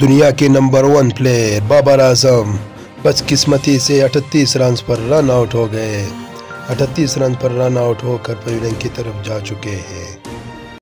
दुनिया के number one player Babar Azam, बदकिस्मती से 38 रन पर रन आउट हो गए। 38 रन पर रन आउट होकर पवेलियन की तरफ़ जा चुके हैं।